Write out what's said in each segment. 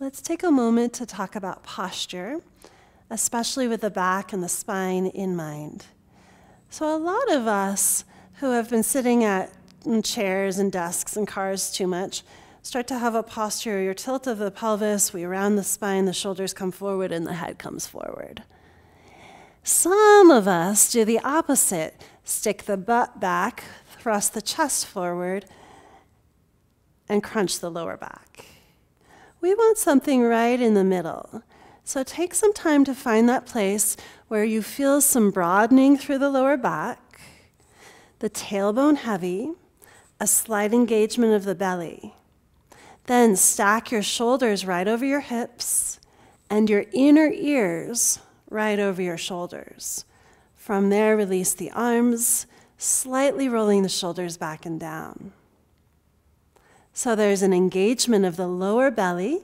Let's take a moment to talk about posture, especially with the back and the spine in mind. So, a lot of us who have been sitting at chairs and desks and cars too much start to have a posture, your tilt of the pelvis, we round the spine, the shoulders come forward, and the head comes forward. Some of us do the opposite stick the butt back, thrust the chest forward, and crunch the lower back. We want something right in the middle. So take some time to find that place where you feel some broadening through the lower back, the tailbone heavy, a slight engagement of the belly. Then stack your shoulders right over your hips and your inner ears right over your shoulders. From there, release the arms, slightly rolling the shoulders back and down. So there's an engagement of the lower belly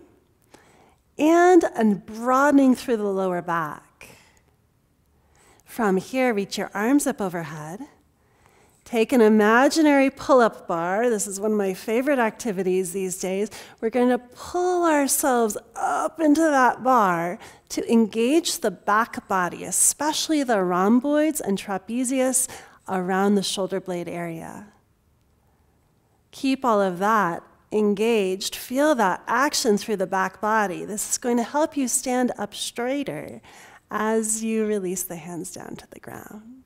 and a broadening through the lower back. From here, reach your arms up overhead Take an imaginary pull up bar. This is one of my favorite activities these days. We're going to pull ourselves up into that bar to engage the back body, especially the rhomboids and trapezius around the shoulder blade area. Keep all of that engaged. Feel that action through the back body. This is going to help you stand up straighter as you release the hands down to the ground.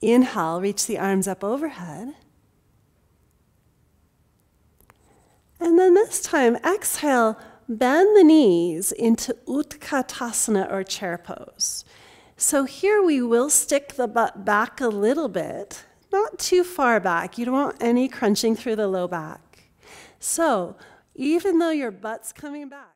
Inhale, reach the arms up overhead. And then this time, exhale, bend the knees into Utkatasana or chair pose. So here we will stick the butt back a little bit, not too far back. You don't want any crunching through the low back. So even though your butt's coming back,